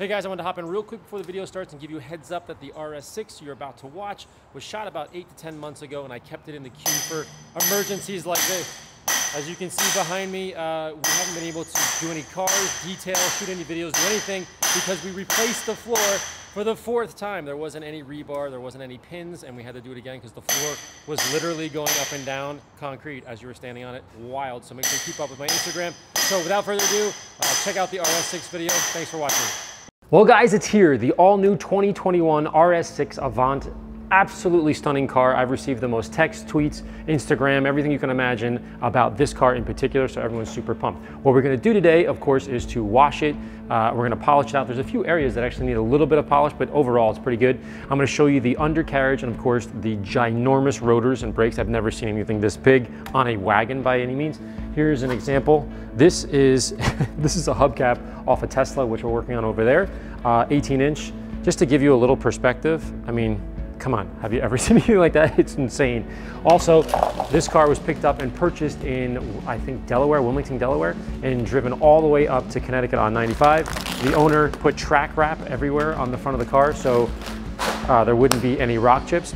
Hey guys, I wanted to hop in real quick before the video starts and give you a heads up that the RS6 you're about to watch was shot about eight to 10 months ago and I kept it in the queue for emergencies like this. As you can see behind me, uh, we haven't been able to do any cars, detail, shoot any videos, do anything because we replaced the floor for the fourth time. There wasn't any rebar, there wasn't any pins, and we had to do it again because the floor was literally going up and down concrete as you were standing on it. Wild. So make sure you keep up with my Instagram. So without further ado, uh, check out the RS6 video. Thanks for watching. Well guys, it's here, the all new 2021 RS6 Avant absolutely stunning car. I've received the most text, tweets, Instagram, everything you can imagine about this car in particular, so everyone's super pumped. What we're gonna do today, of course, is to wash it. Uh, we're gonna polish it out. There's a few areas that actually need a little bit of polish, but overall it's pretty good. I'm gonna show you the undercarriage and of course the ginormous rotors and brakes. I've never seen anything this big on a wagon by any means. Here's an example. This is, this is a hubcap off a Tesla, which we're working on over there, uh, 18 inch. Just to give you a little perspective, I mean, come on, have you ever seen anything like that? It's insane. Also, this car was picked up and purchased in, I think, Delaware, Wilmington, Delaware, and driven all the way up to Connecticut on 95. The owner put track wrap everywhere on the front of the car, so uh, there wouldn't be any rock chips.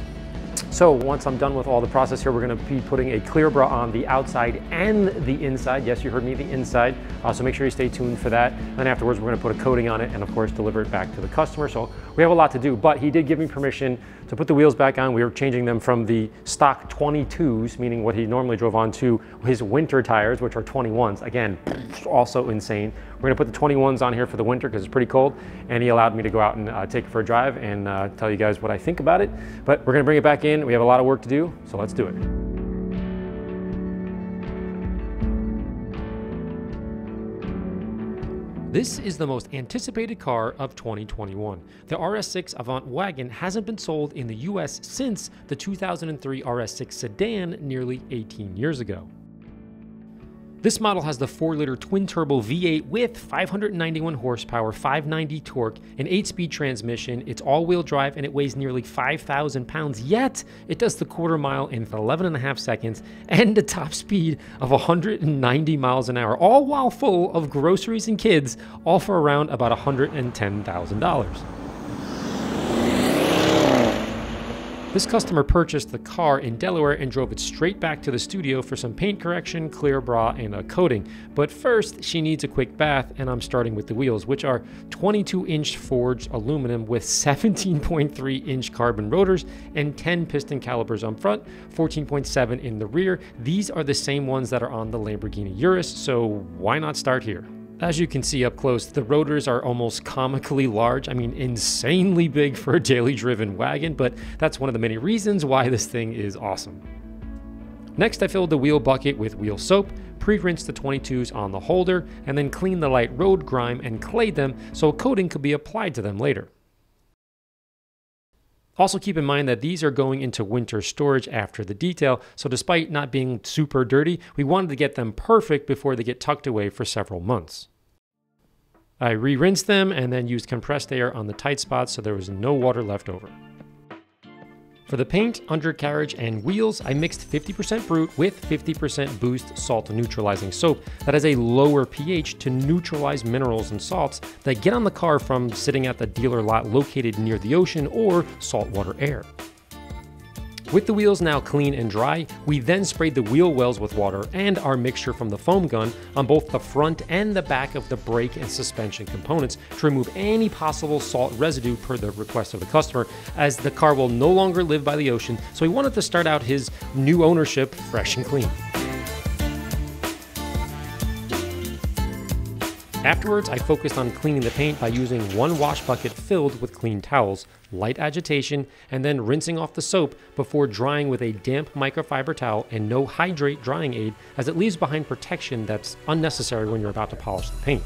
So once I'm done with all the process here, we're gonna be putting a clear bra on the outside and the inside. Yes, you heard me, the inside. Uh, so make sure you stay tuned for that. And afterwards, we're gonna put a coating on it and of course, deliver it back to the customer. So we have a lot to do, but he did give me permission to put the wheels back on. We were changing them from the stock 22s, meaning what he normally drove on to his winter tires, which are 21s. Again, also insane. We're gonna put the 21s on here for the winter because it's pretty cold. And he allowed me to go out and uh, take it for a drive and uh, tell you guys what I think about it. But we're gonna bring it back in. We have a lot of work to do, so let's do it. This is the most anticipated car of 2021. The RS6 Avant wagon hasn't been sold in the US since the 2003 RS6 sedan nearly 18 years ago. This model has the 4-liter twin-turbo V8 with 591 horsepower, 590 torque, an 8-speed transmission, it's all-wheel drive, and it weighs nearly 5,000 pounds, yet it does the quarter mile in 11 and a half seconds and a top speed of 190 miles an hour, all while full of groceries and kids, all for around about $110,000. This customer purchased the car in Delaware and drove it straight back to the studio for some paint correction, clear bra, and a coating. But first, she needs a quick bath, and I'm starting with the wheels, which are 22 inch forged aluminum with 17.3 inch carbon rotors and 10 piston calipers on front, 14.7 in the rear. These are the same ones that are on the Lamborghini Urus, so why not start here? As you can see up close, the rotors are almost comically large. I mean, insanely big for a daily driven wagon, but that's one of the many reasons why this thing is awesome. Next, I filled the wheel bucket with wheel soap, pre-rinsed the 22s on the holder, and then cleaned the light road grime and clayed them so a coating could be applied to them later. Also keep in mind that these are going into winter storage after the detail, so despite not being super dirty, we wanted to get them perfect before they get tucked away for several months. I re-rinsed them and then used compressed air on the tight spots so there was no water left over. For the paint, undercarriage, and wheels, I mixed 50% Brute with 50% Boost salt neutralizing soap that has a lower pH to neutralize minerals and salts that get on the car from sitting at the dealer lot located near the ocean or saltwater air. With the wheels now clean and dry, we then sprayed the wheel wells with water and our mixture from the foam gun on both the front and the back of the brake and suspension components to remove any possible salt residue per the request of the customer, as the car will no longer live by the ocean, so he wanted to start out his new ownership fresh and clean. Afterwards, I focused on cleaning the paint by using one wash bucket filled with clean towels, light agitation, and then rinsing off the soap before drying with a damp microfiber towel and no hydrate drying aid as it leaves behind protection that's unnecessary when you're about to polish the paint.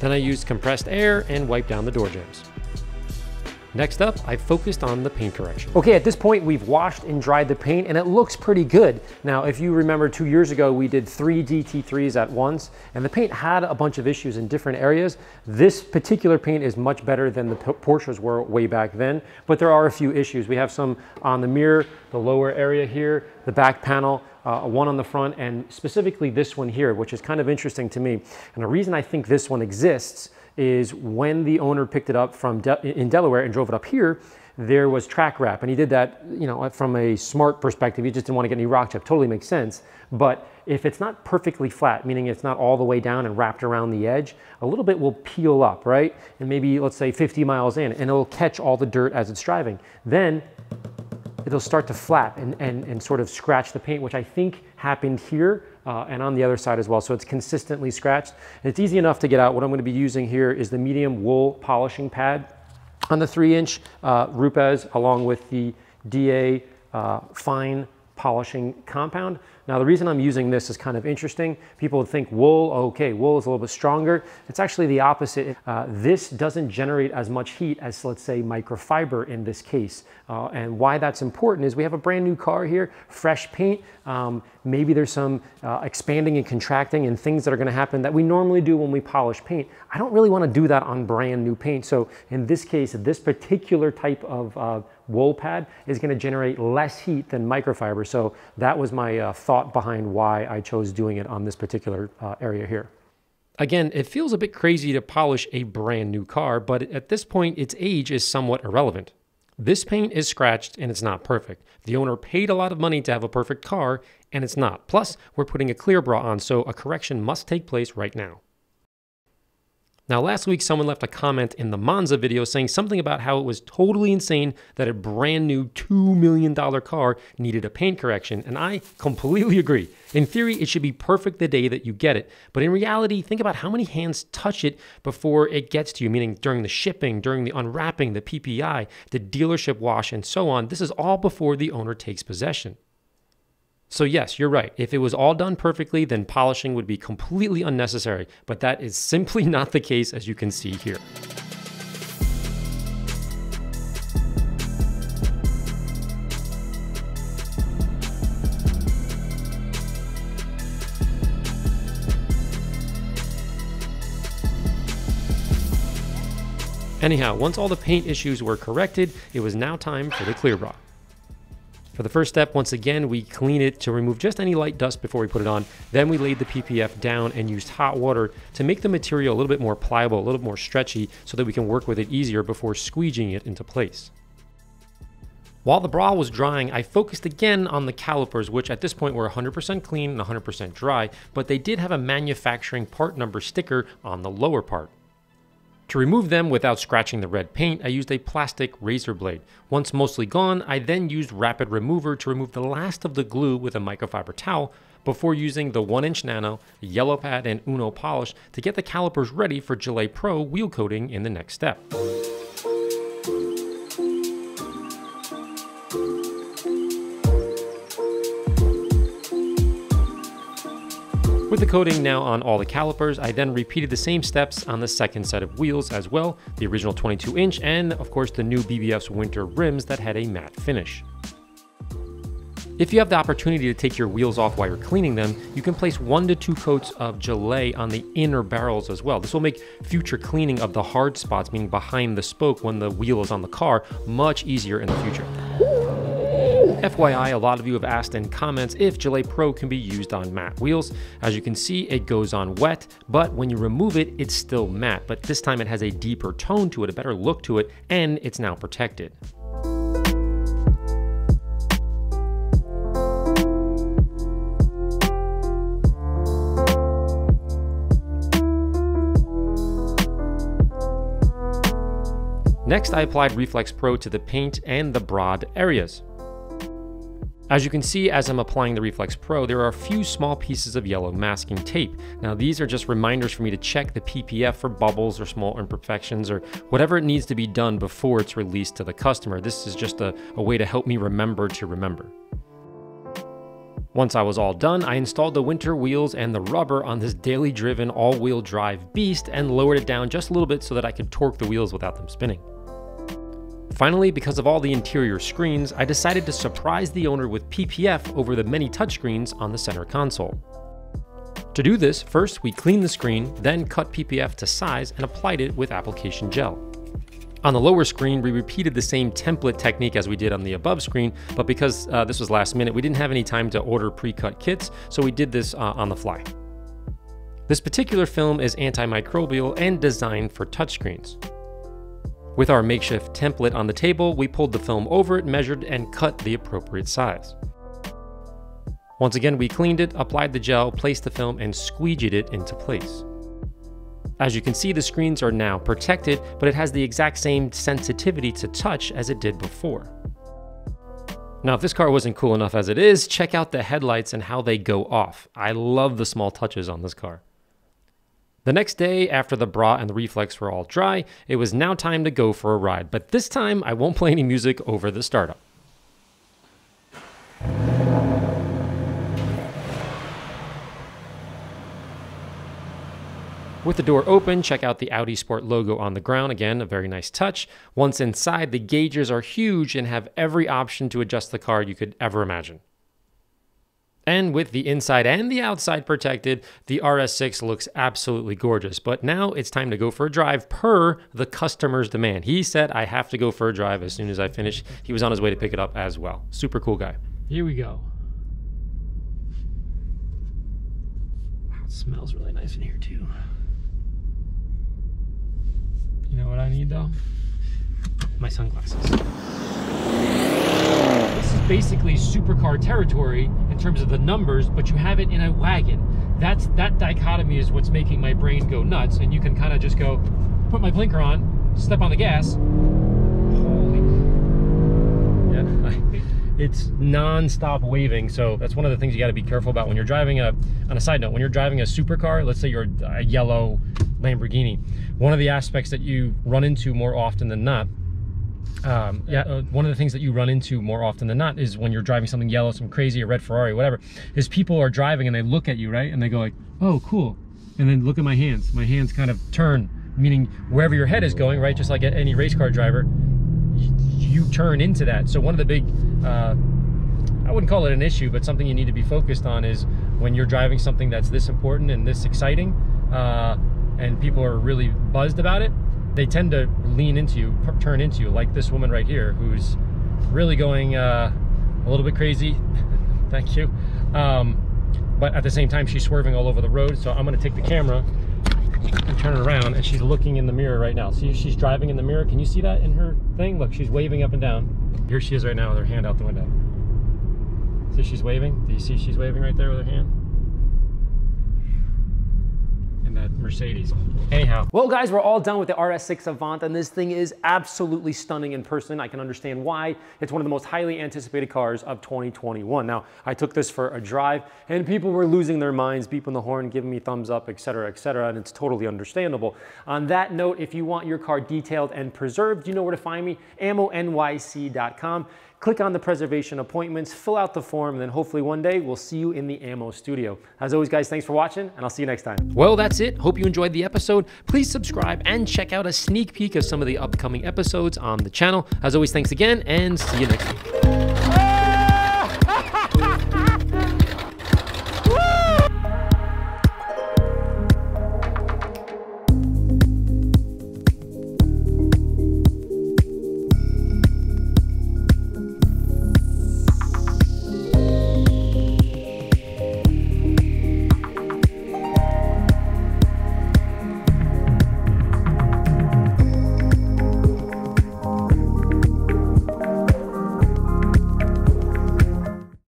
Then I used compressed air and wiped down the door jambs. Next up, I focused on the paint correction. Okay, at this point, we've washed and dried the paint and it looks pretty good. Now, if you remember two years ago, we did three GT3s at once and the paint had a bunch of issues in different areas. This particular paint is much better than the Porsches were way back then, but there are a few issues. We have some on the mirror, the lower area here, the back panel, uh, one on the front, and specifically this one here, which is kind of interesting to me. And the reason I think this one exists is when the owner picked it up from De in Delaware and drove it up here, there was track wrap. And he did that, you know, from a smart perspective. He just didn't want to get any rock chip. Totally makes sense. But if it's not perfectly flat, meaning it's not all the way down and wrapped around the edge, a little bit will peel up, right? And maybe, let's say 50 miles in, and it'll catch all the dirt as it's driving. Then it'll start to flap and, and, and sort of scratch the paint, which I think happened here uh, and on the other side as well. So it's consistently scratched. And it's easy enough to get out. What I'm gonna be using here is the medium wool polishing pad on the three inch uh, Rupes along with the DA uh, fine polishing compound. Now the reason I'm using this is kind of interesting. People would think wool, okay, wool is a little bit stronger. It's actually the opposite. Uh, this doesn't generate as much heat as let's say microfiber in this case. Uh, and why that's important is we have a brand new car here, fresh paint. Um, maybe there's some uh, expanding and contracting and things that are gonna happen that we normally do when we polish paint. I don't really wanna do that on brand new paint. So in this case, this particular type of uh, wool pad is going to generate less heat than microfiber. So that was my uh, thought behind why I chose doing it on this particular uh, area here. Again, it feels a bit crazy to polish a brand new car, but at this point, its age is somewhat irrelevant. This paint is scratched and it's not perfect. The owner paid a lot of money to have a perfect car and it's not. Plus, we're putting a clear bra on, so a correction must take place right now. Now, last week, someone left a comment in the Monza video saying something about how it was totally insane that a brand new $2 million car needed a paint correction, and I completely agree. In theory, it should be perfect the day that you get it, but in reality, think about how many hands touch it before it gets to you, meaning during the shipping, during the unwrapping, the PPI, the dealership wash, and so on. This is all before the owner takes possession. So yes, you're right. If it was all done perfectly, then polishing would be completely unnecessary, but that is simply not the case as you can see here. Anyhow, once all the paint issues were corrected, it was now time for the clear bra. For the first step, once again, we clean it to remove just any light dust before we put it on. Then we laid the PPF down and used hot water to make the material a little bit more pliable, a little more stretchy, so that we can work with it easier before squeegeeing it into place. While the bra was drying, I focused again on the calipers, which at this point were 100% clean and 100% dry, but they did have a manufacturing part number sticker on the lower part. To remove them without scratching the red paint, I used a plastic razor blade. Once mostly gone, I then used rapid remover to remove the last of the glue with a microfiber towel before using the 1 inch nano, yellow pad, and Uno polish to get the calipers ready for Gelee Pro wheel coating in the next step. With the coating now on all the calipers, I then repeated the same steps on the second set of wheels as well, the original 22 inch and of course the new BBS winter rims that had a matte finish. If you have the opportunity to take your wheels off while you're cleaning them, you can place one to two coats of Gelee on the inner barrels as well. This will make future cleaning of the hard spots, meaning behind the spoke when the wheel is on the car, much easier in the future. FYI, a lot of you have asked in comments if Gelee Pro can be used on matte wheels. As you can see, it goes on wet, but when you remove it, it's still matte, but this time it has a deeper tone to it, a better look to it, and it's now protected. Next, I applied Reflex Pro to the paint and the broad areas. As you can see as I'm applying the Reflex Pro, there are a few small pieces of yellow masking tape. Now these are just reminders for me to check the PPF for bubbles or small imperfections or whatever it needs to be done before it's released to the customer. This is just a, a way to help me remember to remember. Once I was all done, I installed the winter wheels and the rubber on this daily driven all-wheel drive beast and lowered it down just a little bit so that I could torque the wheels without them spinning. Finally, because of all the interior screens, I decided to surprise the owner with PPF over the many touchscreens on the center console. To do this, first we cleaned the screen, then cut PPF to size and applied it with application gel. On the lower screen, we repeated the same template technique as we did on the above screen, but because uh, this was last minute, we didn't have any time to order pre-cut kits, so we did this uh, on the fly. This particular film is antimicrobial and designed for touchscreens. With our makeshift template on the table, we pulled the film over it, measured, and cut the appropriate size. Once again, we cleaned it, applied the gel, placed the film, and squeegeed it into place. As you can see, the screens are now protected, but it has the exact same sensitivity to touch as it did before. Now, if this car wasn't cool enough as it is, check out the headlights and how they go off. I love the small touches on this car. The next day, after the bra and the reflex were all dry, it was now time to go for a ride, but this time I won't play any music over the startup. With the door open, check out the Audi Sport logo on the ground. Again, a very nice touch. Once inside, the gauges are huge and have every option to adjust the car you could ever imagine. And with the inside and the outside protected, the RS6 looks absolutely gorgeous. But now it's time to go for a drive per the customer's demand. He said, I have to go for a drive as soon as I finish. He was on his way to pick it up as well. Super cool guy. Here we go. Wow, it smells really nice in here too. You know what I need though? My sunglasses. Basically supercar territory in terms of the numbers, but you have it in a wagon. That's that dichotomy is what's making my brain go nuts, and you can kind of just go, put my blinker on, step on the gas. Holy, yeah, it's non-stop waving. So that's one of the things you got to be careful about when you're driving a. On a side note, when you're driving a supercar, let's say you're a yellow Lamborghini, one of the aspects that you run into more often than not um, yeah, uh, one of the things that you run into more often than not is when you're driving something yellow, some crazy, a red Ferrari, whatever, is people are driving and they look at you, right? And they go like, oh, cool. And then look at my hands. My hands kind of turn, meaning wherever your head is going, right? Just like any race car driver, you, you turn into that. So one of the big, uh, I wouldn't call it an issue, but something you need to be focused on is when you're driving something that's this important and this exciting, uh, and people are really buzzed about it, they tend to lean into you, turn into you, like this woman right here, who's really going uh, a little bit crazy. Thank you. Um, but at the same time, she's swerving all over the road. So I'm gonna take the camera and turn it around and she's looking in the mirror right now. See, she's driving in the mirror. Can you see that in her thing? Look, she's waving up and down. Here she is right now with her hand out the window. See, she's waving. Do you see she's waving right there with her hand? That Mercedes. Anyhow. Well, guys, we're all done with the RS6 Avant, and this thing is absolutely stunning in person. I can understand why. It's one of the most highly anticipated cars of 2021. Now, I took this for a drive, and people were losing their minds, beeping the horn, giving me thumbs up, etc., etc., and it's totally understandable. On that note, if you want your car detailed and preserved, you know where to find me, ammonyc.com. Click on the preservation appointments, fill out the form, and then hopefully one day we'll see you in the ammo studio. As always, guys, thanks for watching, and I'll see you next time. Well, that's it. Hope you enjoyed the episode. Please subscribe and check out a sneak peek of some of the upcoming episodes on the channel. As always, thanks again, and see you next week.